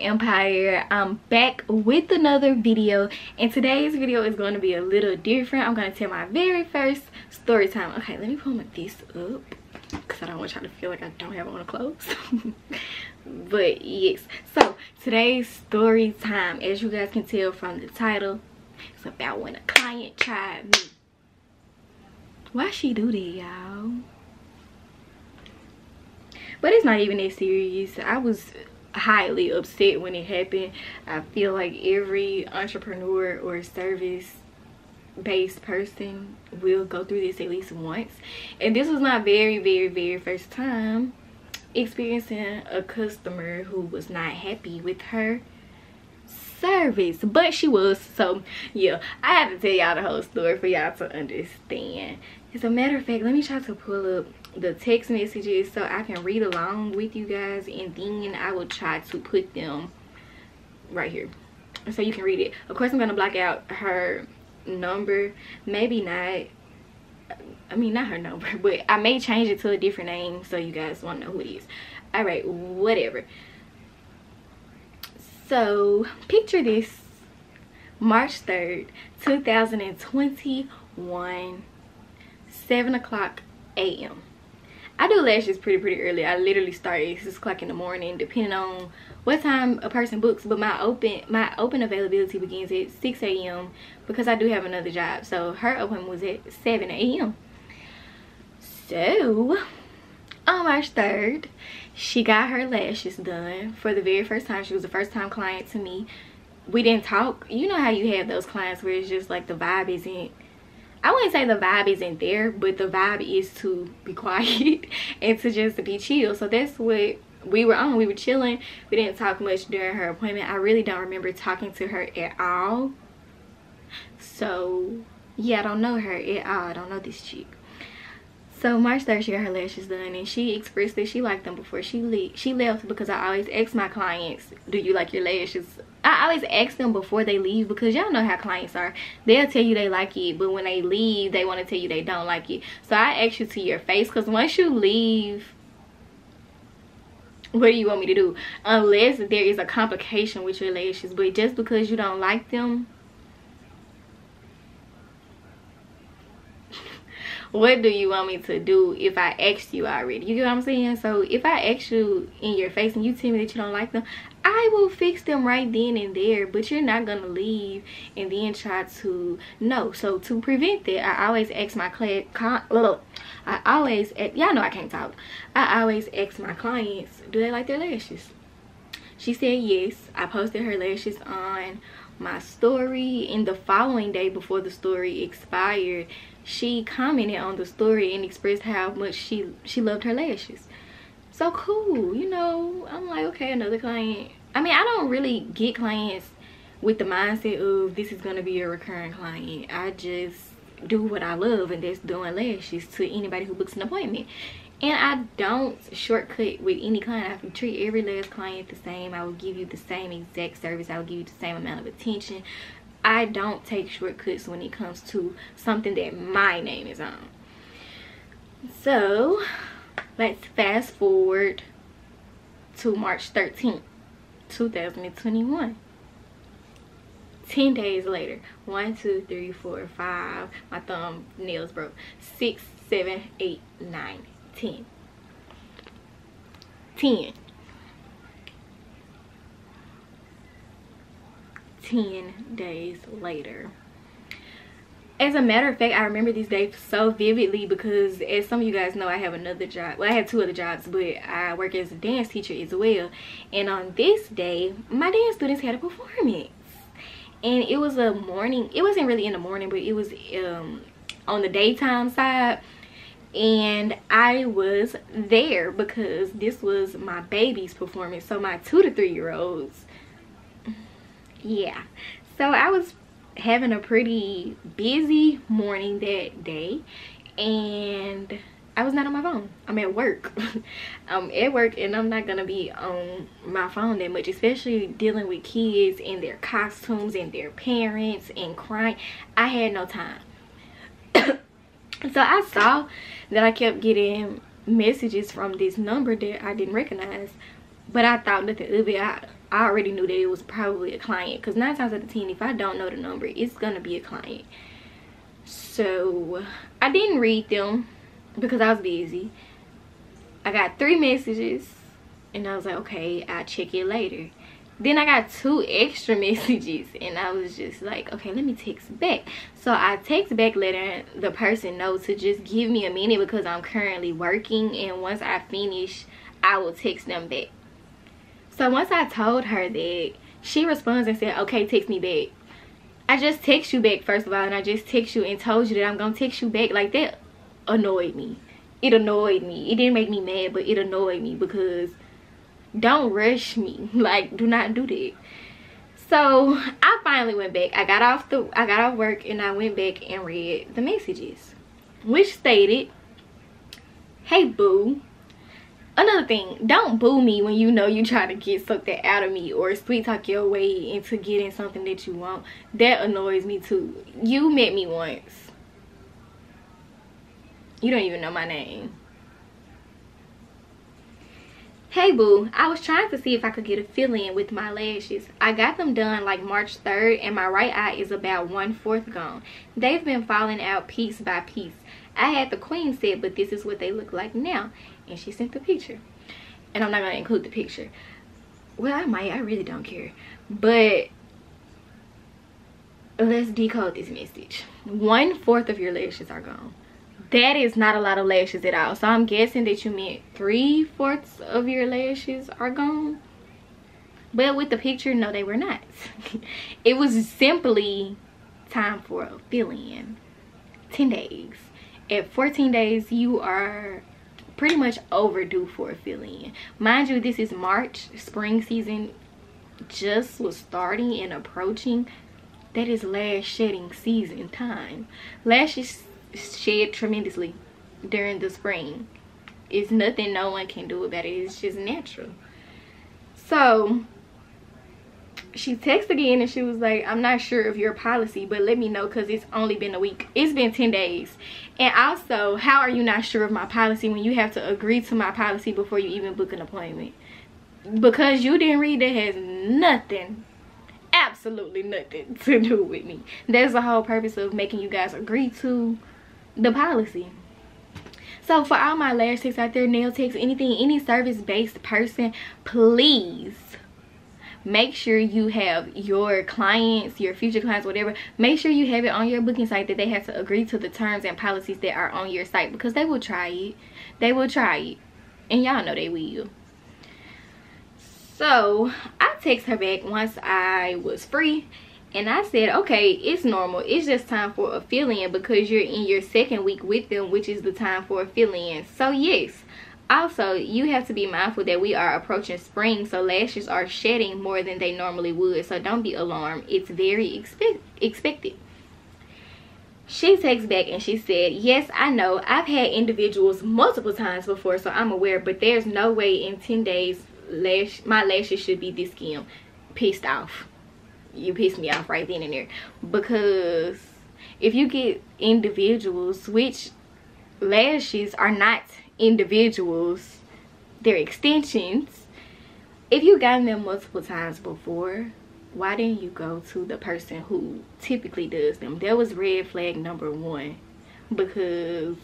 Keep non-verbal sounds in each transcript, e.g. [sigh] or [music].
empire i'm back with another video. And today's video is going to be a little different. I'm going to tell my very first story time. Okay let me pull my this up because i don't want y'all to feel like i don't have on clothes. [laughs] But yes so today's story time as you guys can tell from the title it's about when a client tried me. Why she do that y'all? But it's not even that serious. I was highly upset when it happened. I feel like every entrepreneur or service based person will go through this at least once. And this was my very very very first time experiencing a customer who was not happy with her service but she was. So yeah i have to tell y'all the whole story for y'all to understand. As a matter of fact let me try to pull up the text messages so I can read along with you guys and then I will try to put them right here so you can read it. Of course I'm gonna block out her number maybe not I mean not her number [laughs] but I may change it to a different name so you guys want to know who it is. All right whatever. So picture this March 3rd 2021 7 o'clock a.m I do lashes pretty pretty early. I literally start at 6 o'clock in the morning depending on what time a person books. But my open my open availability begins at 6 a.m. because I do have another job. So her appointment was at 7 a.m. So on March 3rd, she got her lashes done for the very first time. She was a first time client to me. We didn't talk. You know how you have those clients where it's just like the vibe isn't I wouldn't say the vibe isn't there, but the vibe is to be [laughs] quiet and to just be chill. So that's what we were on. We were chilling. We didn't talk much during her appointment. I really don't remember talking to her at all. So yeah, I don't know her at all. I don't know this chick. So March 3rd, she got her lashes done and she expressed that she liked them before she le she left because I always ask my clients, do you like your lashes? I always ask them before they leave because y'all know how clients are. They'll tell you they like it, but when they leave, they want to tell you they don't like it. So I ask you to your face because once you leave, what do you want me to do? Unless there is a complication with your lashes, but just because you don't like them, what do you want me to do if I asked you already? You get what I'm saying? So if I ask you in your face and you tell me that you don't like them, I will fix them right then and there. But you're not gonna leave and then try to no. So to prevent that, I always ask my client. I always y'all know I can't talk. I always ask my clients, do they like their lashes? She said yes. I posted her lashes on my story and the following day before the story expired she commented on the story and expressed how much she she loved her lashes. So cool you know? I'm like okay another client. I mean i don't really get clients with the mindset of this is going to be a recurring client. I just do what i love and that's doing lashes to anybody who books an appointment. And i don't shortcut with any client. I treat every last client the same. I will give you the same exact service. I will give you the same amount of attention i don't take shortcuts when it comes to something that my name is on. So let's fast forward to march 13th 2021 10 days later one two three four five my thumb nails broke. Six seven eight nine 10 10 10 days later. As a matter of fact i remember these days so vividly because as some of you guys know i have another job well i have two other jobs but i work as a dance teacher as well. And on this day my dance students had a performance. And it was a morning it wasn't really in the morning but it was um on the daytime side. And I was there because this was my baby's performance. So my two to three year olds yeah so I was having a pretty busy morning that day and I was not on my phone. I'm at work. [laughs] I'm at work and I'm not gonna be on my phone that much, especially dealing with kids and their costumes and their parents and crying. I had no time [coughs] so i saw that i kept getting messages from this number that i didn't recognize but i thought nothing of it I, I already knew that it was probably a client because nine times out of ten if I don't know the number it's gonna be a client. So I didn't read them because I was busy. I got three messages and I was like okay I'll check it later. Then I got two [laughs] extra messages and I was just like okay let me text back. So I text back letting the person know to just give me a minute because I'm currently working and once I finish I will text them back so once I told her that, she responds and said, okay, text me back. I just text you back first of all and I just text you and told you that I'm gonna text you back like that annoyed me. It annoyed me. It didn't make me mad but it annoyed me because don't rush me. [laughs] Like do not do that. So I finally went back. I got off the I got off work and I went back and read the messages. Which stated, Hey boo, another thing don't boo me when you know you try to get something out of me or sweet talk your way into getting something that you want. That annoys me too. You met me once. You don't even know my name. Hey boo. I was trying to see if i could get a fill-in with my lashes. I got them done like march 3rd and my right eye is about one-fourth gone. They've been falling out piece by piece. I had the queen set but this is what they look like now and she sent the picture. And i'm not gonna include the picture. Well i might i really don't care. But let's decode this message. One fourth of your lashes are gone. That is not a lot of lashes at all. So i'm guessing that you meant three fourths of your lashes are gone. But with the picture no they were not. [laughs] It was simply time for a fill-in. 10 days. At 14 days you are pretty much overdue for a fill-in. Mind you this is march spring season just was starting and approaching. That is lash shedding season time. Lashes shed tremendously during the spring. It's nothing no one can do about it. It's just natural. So she texted again and she was like i'm not sure of your policy but let me know because it's only been a week. It's been 10 days. And also how are you not sure of my policy when you have to agree to my policy before you even book an appointment? Because you didn't read that has nothing absolutely nothing [laughs] to do with me. That's the whole purpose of making you guys agree to the policy. So for all my lash techs out there nail techs anything any service based person please make sure you have your clients your future clients whatever. Make sure you have it on your booking site that they have to agree to the terms and policies that are on your site because they will try it. They will try it. And y'all know they will. So i text her back once i was free and i said okay it's normal. It's just time for a fill-in because you're in your second week with them which is the time for a fill-in. So yes also you have to be mindful that we are approaching spring so lashes are shedding more than they normally would so don't be alarmed. It's very expect expected. She takes back and she said yes i know. I've had individuals multiple times before so i'm aware but there's no way in 10 days lash my lashes should be this skim pissed off. You pissed me off right then and there. Because if you get individuals which lashes are not individuals their extensions. If you've gotten them multiple times before why didn't you go to the person who typically does them? That was red flag number one because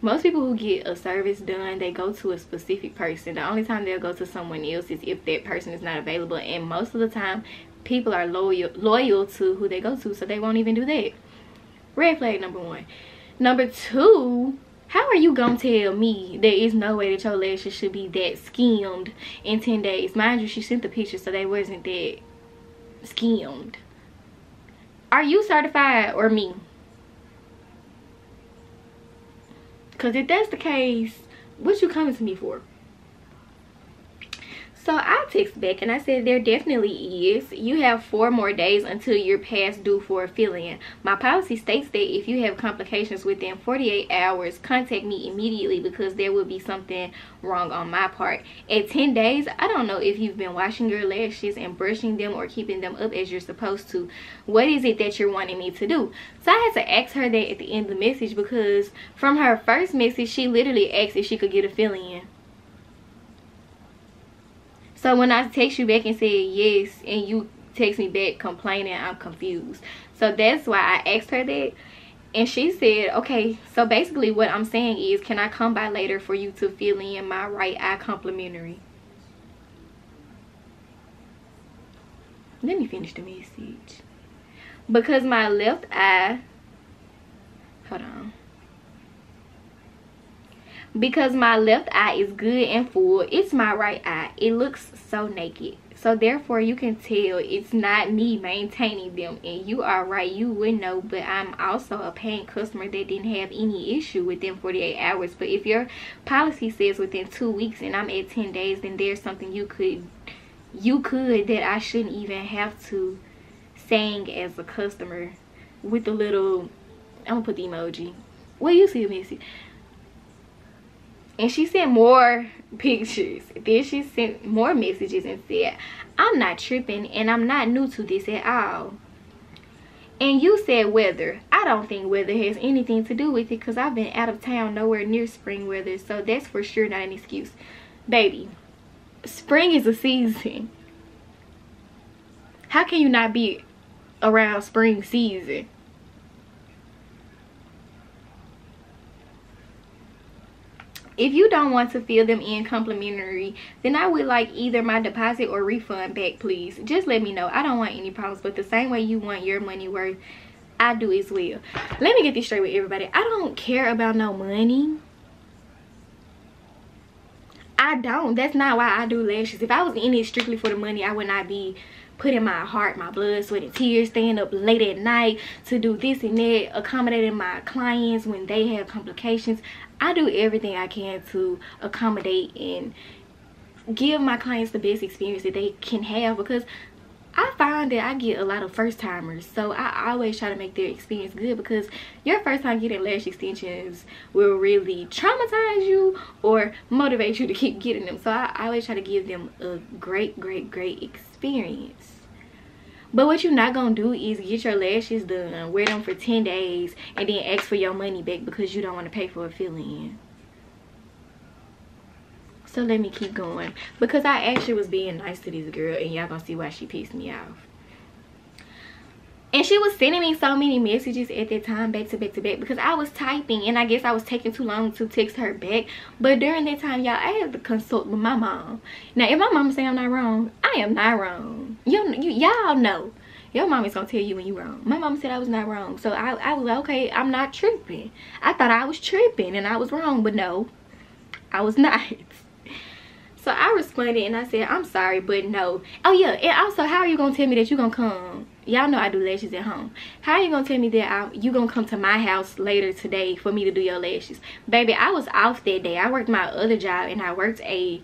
most people who get a service done they go to a specific person. The only time they'll go to someone else is if that person is not available and most of the time people are loyal loyal to who they go to so they won't even do that. Red flag number one. Number two how are you gonna tell me there is no way that your lashes should be that skimmed in 10 days? Mind you she sent the picture so they wasn't that skimmed. Are you certified or me? Because if that's the case what you coming to me for so I text back and I said there definitely is. You have four more days until you're past due for a fill-in. My policy states that if you have complications within 48 hours, contact me immediately because there will be something wrong on my part. At 10 days, I don't know if you've been washing your lashes and brushing them or keeping them up as you're supposed to. What is it that you're wanting me to do? So I had to ask her that at the end of the message because from her first message, she literally asked if she could get a fill-in So when I text you back and said yes and you text me back complaining, I'm confused. So that's why I asked her that. And she said, okay, so basically what I'm saying is, can I come by later for you to fill in my right eye complimentary? Let me finish the message. Because my left eye, hold on because my left eye is good and full. It's my right eye. It looks so naked. So therefore you can tell it's not me maintaining them. And you are right. You would know. But i'm also a paying customer that didn't have any issue within 48 hours. But if your policy says within two weeks and i'm at 10 days then there's something you could you could that i shouldn't even have to saying as a customer with the little i'm gonna put the emoji. Well you see missy and she sent more pictures. Then she sent more messages and said i'm not tripping and i'm not new to this at all. And you said weather. I don't think weather has anything to do with it because i've been out of town nowhere near spring weather so that's for sure not an excuse. Baby spring is a season. How can you not be around spring season if you don't want to fill them in complimentary then i would like either my deposit or refund back please. Just let me know. I don't want any problems but the same way you want your money worth i do as well. Let me get this straight with everybody. I don't care about no money. I don't. That's not why i do lashes. If i was in it strictly for the money i would not be putting my heart, my blood, sweat, and tears, staying up late at night to do this and that, accommodating my clients when they have complications. I do everything I can to accommodate and give my clients the best experience that they can have because I find that I get a lot of first timers. So I always try to make their experience good because your first time getting lash extensions will really traumatize you or motivate you to keep getting them. So I always try to give them a great great great experience but what you're not gonna do is get your lashes done wear them for 10 days and then ask for your money back because you don't want to pay for a fill-in so let me keep going. Because i actually was being nice to this girl and y'all gonna see why she pissed me off and she was sending me so many messages at that time back to back to back because i was typing and i guess i was taking too long to text her back. But during that time y'all i had to consult with my mom. Now if my mom say i'm not wrong i am not wrong. You y'all know. Your mom is gonna tell you when you wrong. My mom said i was not wrong. So i i was like okay i'm not tripping. I thought i was tripping and i was wrong but no i was [laughs] not. So I responded and I said, I'm sorry, but no. Oh yeah, and also how are you gonna tell me that you're gonna come? Y'all know I do lashes at home. How you gonna tell me that I, you gonna come to my house later today for me to do your lashes? Baby, I was off that day. I worked my other job and I worked a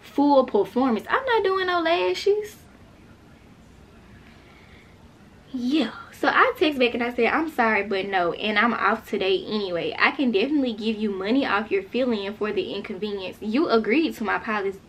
full performance. I'm not doing no lashes. Yeah so i text back and i said i'm sorry but no and i'm off today anyway i can definitely give you money off your fill-in for the inconvenience you agreed to my policy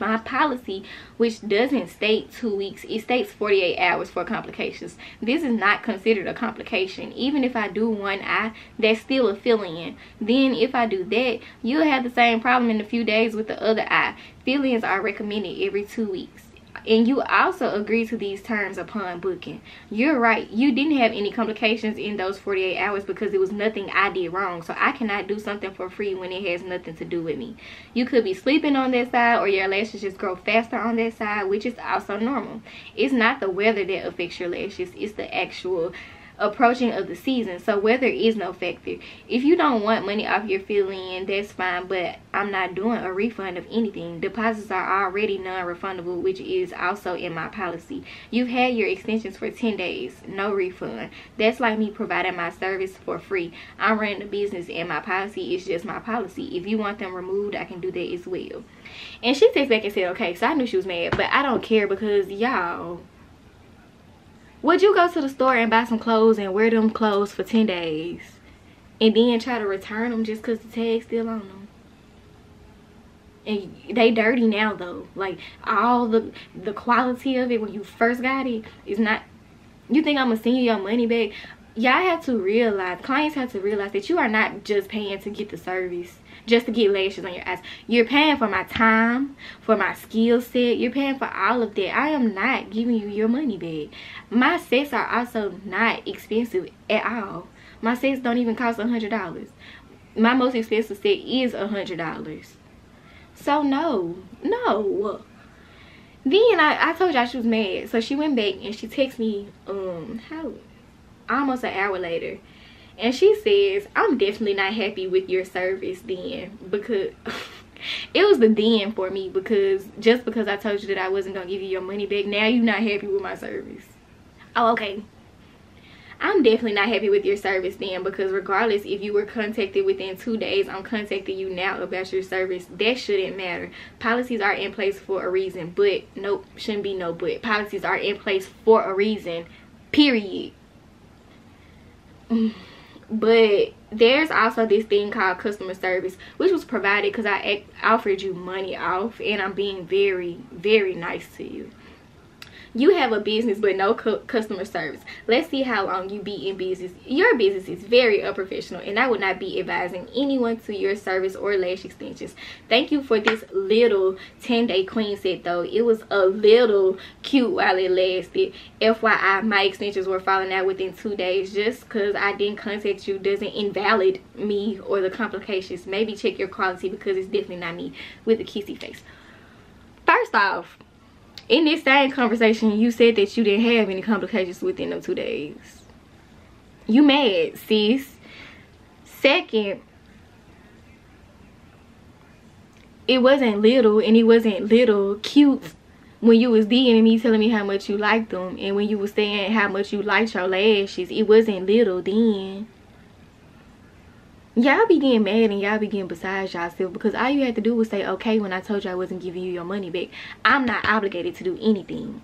my policy which doesn't state two weeks it states 48 hours for complications. This is not considered a complication. Even if i do one eye that's still a fill-in. Then if i do that you'll have the same problem in a few days with the other eye. Fill-ins are recommended every two weeks and you also agree to these terms upon booking. You're right. You didn't have any complications in those 48 hours because it was nothing i did wrong. So i cannot do something for free when it has nothing to do with me. You could be sleeping on that side or your lashes just grow faster on that side which is also normal. It's not the weather that affects your lashes. It's the actual approaching of the season. So weather is no factor if you don't want money off your fill-in that's fine but i'm not doing a refund of anything. Deposits are already non-refundable which is also in my policy. You've had your extensions for 10 days no refund. That's like me providing my service for free. I'm running a business and my policy is just my policy. If you want them removed i can do that as well. And she texted back and said okay so i knew she was mad but i don't care because y'all would you go to the store and buy some clothes and wear them clothes for 10 days and then try to return them just because the tag's still on them? And they dirty now though. Like all the the quality of it when you first got it is not you think I'm gonna send you your money back? y'all have to realize clients have to realize that you are not just paying to get the service just to get lashes on your ass. You're paying for my time for my skill set. You're paying for all of that. I am not giving you your money back. My sets are also not expensive at all. My sets don't even cost a hundred dollars. My most expensive set is a hundred dollars. So no. No. Then I, I told y'all she was mad. So she went back and she texted me um how almost an hour later and she says i'm definitely not happy with your service then because [laughs] it was the then for me because just because i told you that i wasn't gonna give you your money back now you're not happy with my service oh okay I'm definitely not happy with your service then because regardless if you were contacted within two days, I'm contacting you now about your service. That shouldn't matter. Policies are in place for a reason, but nope, shouldn't be no but. Policies are in place for a reason, period. [sighs] [sighs] But there's also this thing called customer service, which was provided because I offered you money off and I'm being very, very nice to you you have a business but no customer service. Let's see how long you be in business. Your business is very unprofessional and i would not be advising anyone to your service or lash extensions. Thank you for this little 10 day queen set though. It was a little cute while it lasted. Fyi my extensions were falling out within two days. Just because i didn't contact you doesn't invalid me or the complications. Maybe check your quality because it's definitely not me with a kissy face. First off in this same conversation you said that you didn't have any complications within them two days. You mad sis. Second it wasn't little and it wasn't little cute when you was DMing me telling me how much you liked them and when you was saying how much you liked your lashes it wasn't little then y'all be getting mad and y'all be getting besides yourself because all you had to do was say okay when I told you I wasn't giving you your money back. I'm not obligated to do anything.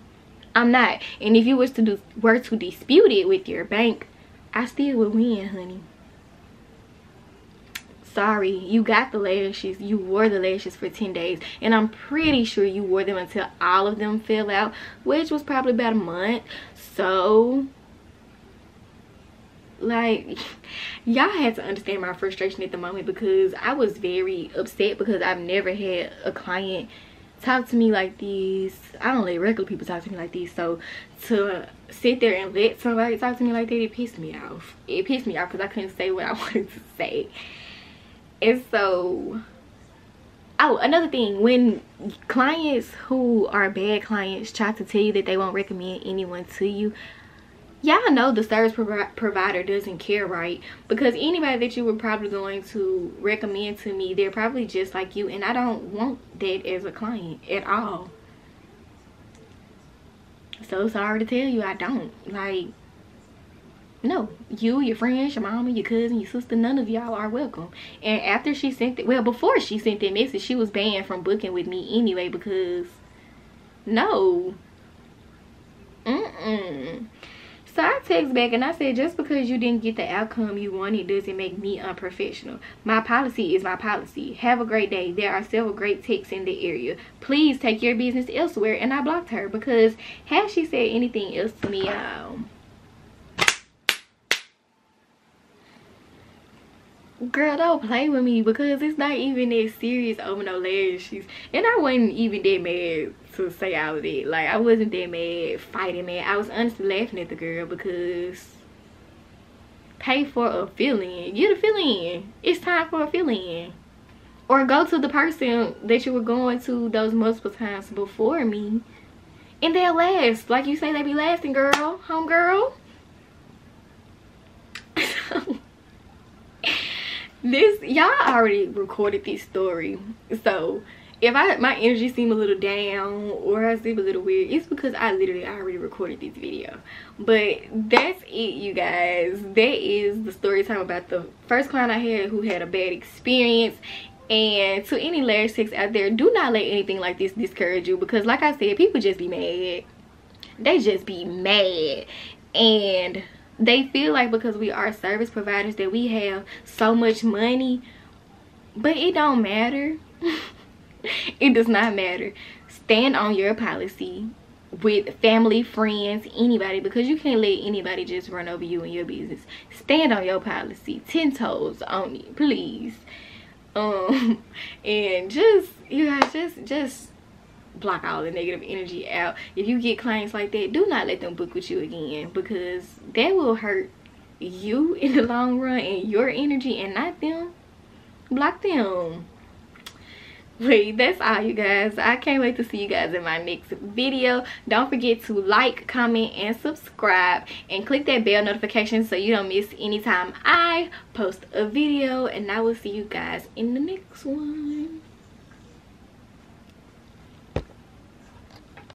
I'm not. And if you was to do were to dispute it with your bank, I still would win, honey. Sorry, you got the lashes. You wore the lashes for 10 days. And I'm pretty sure you wore them until all of them fell out, which was probably about a month. So, like y'all had to understand my frustration at the moment because i was very upset because i've never had a client talk to me like this. I don't let regular people talk to me like this. So to sit there and let somebody talk to me like that it pissed me off. It pissed me off because i couldn't say what i [laughs] wanted to say. And so oh another thing when clients who are bad clients try to tell you that they won't recommend anyone to you y'all know the service provider doesn't care right? Because anybody that you were probably going to recommend to me they're probably just like you and i don't want that as a client at all. So sorry to tell you i don't. Like no you your friends your mama your cousin your sister none of y'all are welcome. And after she sent it well before she sent that message she was banned from booking with me anyway because no. Mm-mm so I text back and I said, just because you didn't get the outcome you wanted doesn't make me unprofessional. My policy is my policy. Have a great day. There are several great techs in the area. Please take your business elsewhere. And I blocked her because had she said anything else to me, um, girl don't play with me because it's not even that serious. Over no lashes and i wasn't even that mad to say all of that. Like i wasn't that mad fighting mad i was honestly laughing at the girl because pay for a fill-in get a fill-in it's time for a fill-in or go to the person that you were going to those multiple times before me. And they'll last. Like you say they be lasting girl. Home girl [laughs] this y'all already recorded this story. So if i my energy seem a little down or i seem a little weird it's because i literally already recorded this video. But that's it you guys. That is the story time about the first client i had who had a bad experience. And to any techs out there do not let anything like this discourage you because like i said people just be mad. They just be mad. And they feel like because we are service providers that we have so much money but it don't matter [laughs] it does not matter stand on your policy with family, friends, anybody because you can't let anybody just run over you and your business. Stand on your policy, 10 toes on it, please. Um [laughs] and just you guys just just block all the negative energy out. If you get clients like that, do not let them book with you again because that will hurt you [laughs] in the long run and your energy and not them. Block them wait that's all you guys i can't wait to see you guys in my next video don't forget to like comment and subscribe and click that bell notification so you don't miss anytime i post a video and i will see you guys in the next one